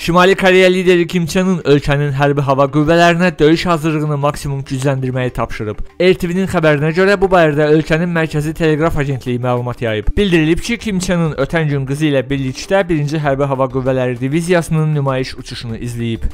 Şimali Koreya lideri Kim Çen-un ölkənin hərbi hava qüvvələrinə döyüş hazırlığını maksimum gücləndirməyi tapşırıb. RTV-nin xəbərinə görə bu barədə ölkənin mərkəzi teleqraf agentliyi məlumat yayıb. Bildirilib ki, Kim Çen-un ötən gün qızı ilə birlikdə 1-ci hərbi hava qüvvələri diviziyasının nümayiş uçuşunu izləyib.